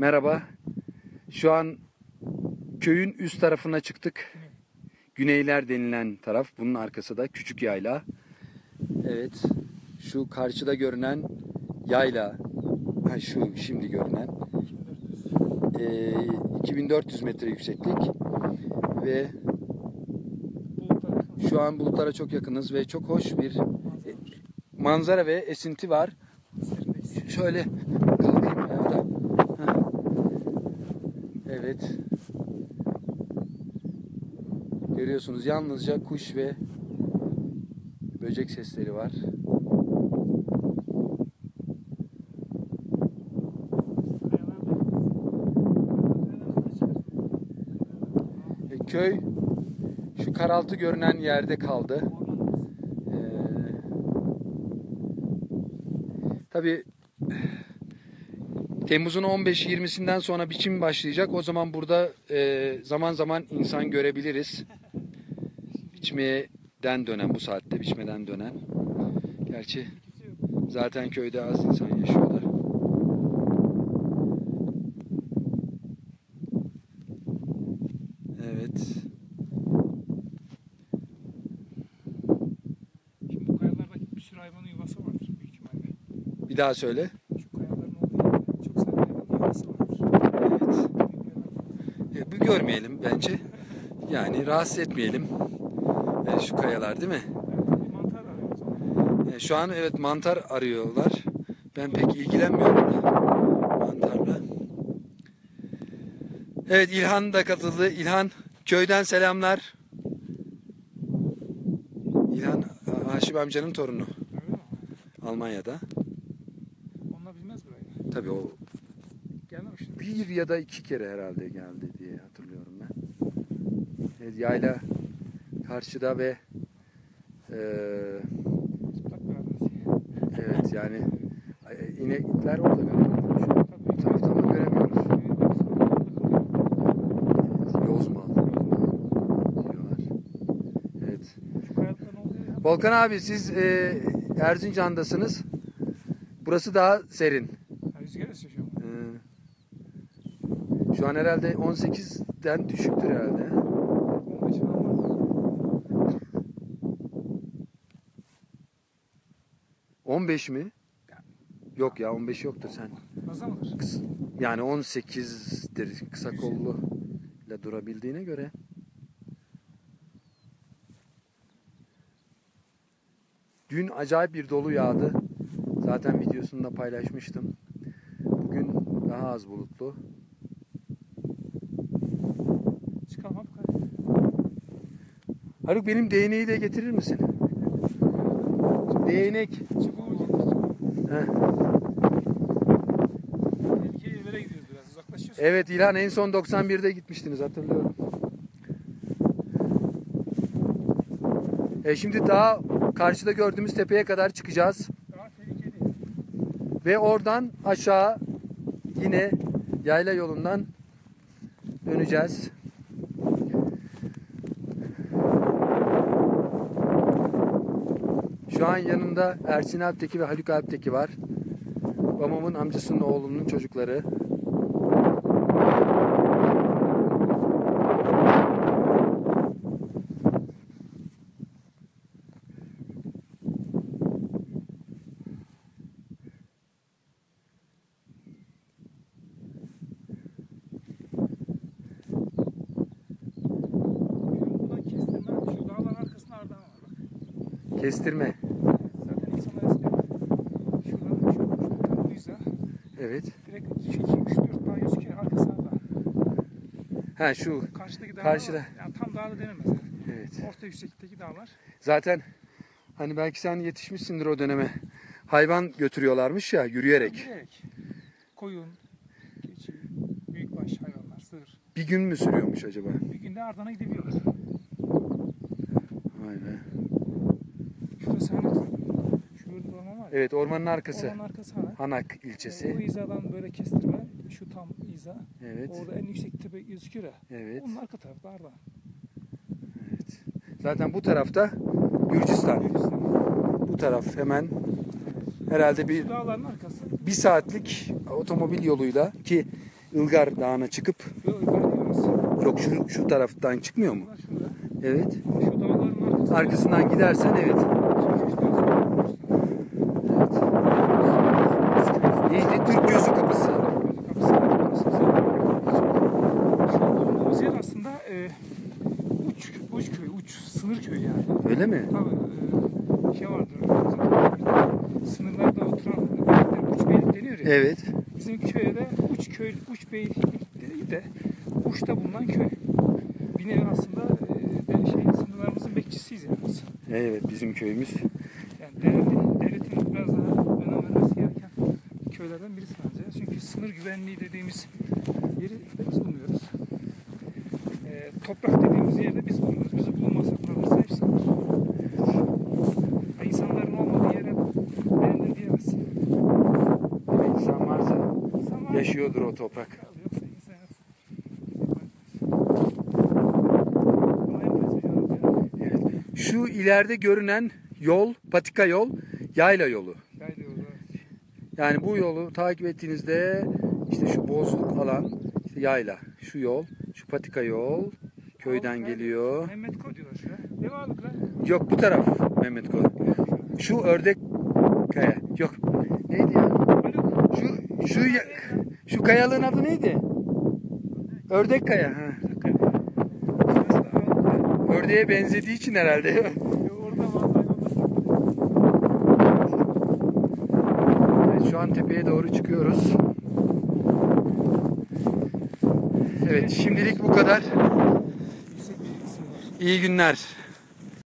Merhaba. Şu an köyün üst tarafına çıktık. Güneyler denilen taraf. Bunun arkası da küçük yayla. Evet. Şu karşıda görünen yayla. Ha, şu şimdi görünen. Ee, 2400 metre yükseklik. Ve şu an bulutlara çok yakınız ve çok hoş bir e, manzara ve esinti var. Şöyle kalkayım ayağa. Evet. Görüyorsunuz yalnızca kuş ve böcek sesleri var. E, köy şu karaltı görünen yerde kaldı. Ee, tabii Temmuz'un 15-20'sinden sonra biçim başlayacak. O zaman burada e, zaman zaman insan görebiliriz. Biçmeden dönen bu saatte biçmeden dönen. Gerçi zaten köyde az insan yaşıyorlar. Evet. Şimdi bu kayalarda bir sürü hayvanın yuvası vardır büyük ihtimalle. Bir daha söyle. Şu kayaların olduğu yerde çok sayıda hayvanın yuvası vardır. Evet. E, bu görmeyelim bence. Yani rahatsız etmeyelim. E, şu kayalar değil mi? Onu. E, şu an evet mantar arıyorlar. Ben pek ilgilenmiyorum da mantarla. Evet İlhan da katıldı. İlhan köyden selamlar. İlhan Haşim amcanın torunu? Almanya'da. Onlar bilmez burayı. Tabii o bir ya da iki kere herhalde geldi diye hatırlıyorum ben. Evet, yayla karşıda ve arazi. Evet yani e, inekler orada görünüyor. Şu taraftan da göremiyoruz. Evet, yozmal diyorlar. Evet. Volkan abi siz e, Erzincan'dasınız. Burası daha serin. Rüzgar esiyor şu an. E, şu an herhalde 18'den düşüktür herhalde. 15 falan var. 15 mi? Yok ya 15 yoktur sen. Fazla mıdır? Kıs- Yani 18'dir kısa kollu ile durabildiğine göre. Dün acayip bir dolu yağdı. Zaten videosunu da paylaşmıştım. Bugün daha az bulutlu. Çıkalım abi. Haluk benim değneği de getirir misin? Değnek. Getir. Heh. Tehlikeli yerlere gidiyoruz biraz. Uzaklaşıyoruz. Evet İlhan en son 91'de gitmiştiniz hatırlıyorum. E şimdi daha karşıda gördüğümüz tepeye kadar çıkacağız. Daha tehlikeli. Ve oradan aşağı yine yayla yolundan döneceğiz. Şu an yanımda Ersin Alpteki ve Haluk Alpteki var. Babamın amcasının oğlunun çocukları. Buradan kestirme. Şu dağların arkasında Ardahan var bak. Kestirme. Zaten insanlar eskiden şuradan şu uçtan duysa Evet. direkt 2 3 4 dağ gözüküyor arkası Ardahan. Ha şu. Karşıdaki dağlar Karşıda. var. Yani tam dağlı denemez. Evet. Orta yükseklikteki dağlar. Zaten hani belki sen yetişmişsindir o döneme. Hayvan götürüyorlarmış ya yürüyerek. Yürüyerek. Koyun, keçi, büyükbaş hayvanlar, sığır. Bir gün mü sürüyormuş acaba? Bir günde Ardahan'a gidebiliyorlar. Vay be. Şurası Hanak. Şu gördüğün orman var ya. Evet ormanın arkası. Ormanın arkası Hanak. Hanak O ilçesi. hizadan böyle kestirme. Şu tam hiza. Evet. Orada en yüksek tepe gözüküyor ya. Evet. Onun arka tarafı da Ardahan. Evet. Zaten bu tarafta Gürcistan. Gürcistan. Bu taraf hemen herhalde bir dağların arkası. bir saatlik otomobil yoluyla ki Ilgar Dağı'na çıkıp Yok şu şu taraftan çıkmıyor mu? Şurada. Evet. Şu dağların arkasında. Arkasından gidersen evet. Neydi? Türk Gözü Kapısı. Şu yer aslında e, uç, uç köy, uç sınır köyü yani. Öyle mi? Tabii e, şey vardır. Sınırlarda oturan beylikler uç beylik deniyor ya. Evet. Bizim köye de uç köy, uç beylik değil de uçta bulunan köy. Bir nevi aslında e, şey, sınırlarımızın bekçisiyiz yani. Evet bizim köyümüz. Yani devletin, devletin biraz daha önem vermesi gereken köylerden birisi bence. Çünkü sınır güvenliği dediğimiz yeri de biz bulunuyoruz. Ee, toprak dediğimiz yerde biz bulunuyoruz. Bizi bulunmazsa buranın sahipsi. Ve insanların olmadığı yere benimdir diyemezsin. Evet, insan varsa İnsan var. Yaşıyordur o toprak. Evet. Şu ileride görünen yol, patika yol, yayla yolu. yayla yolu. Yani bu yolu takip ettiğinizde işte şu bozluk alan, işte yayla, şu yol, şu patika yol köyden geliyor. Mehmet Ko diyorlar şuraya. Ne ağalık lan? Yok bu taraf Mehmet Koy. Şu ördek kaya. Yok. Neydi ya? Şu şu ya- şu kayalığın adı neydi? Ördek kaya. Ha. Ördeğe benzediği için herhalde. Evet, şu an tepeye doğru çıkıyoruz. Evet şimdilik bu kadar. İyi günler.